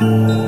Música